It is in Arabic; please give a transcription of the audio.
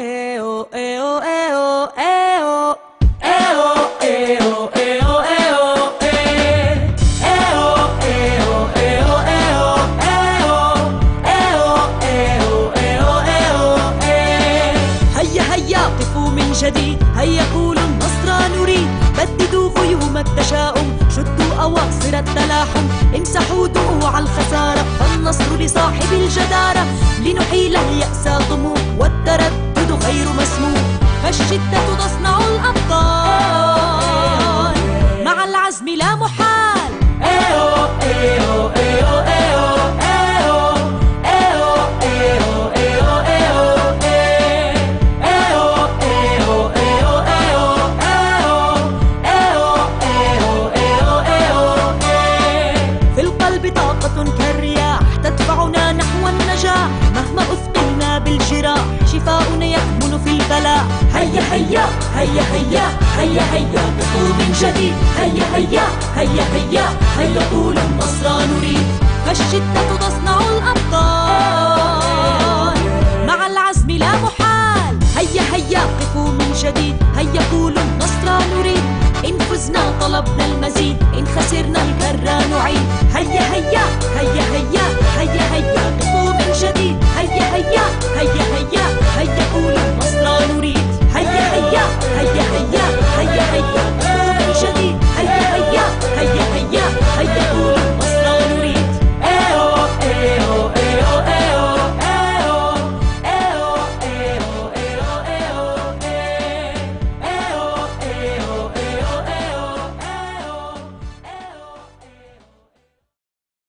eo. هيا قفوا من جديد. هيا قولوا النصر نريد. بددوا غيوم التشاؤم. شدوا أواصر التلاحم. امسحوا دموع الخسارة. فالنصر لصاحب الجدارة. لنحيل اليأس طموح والتردد غير مسموح فالشدة تصنع الأبطال. مع العزم لا محال هيا هيا هيا هيا هيا هيا من جديد. هيا هيا هيا هيا هيا قول النصر نريد. فالشدة تصنع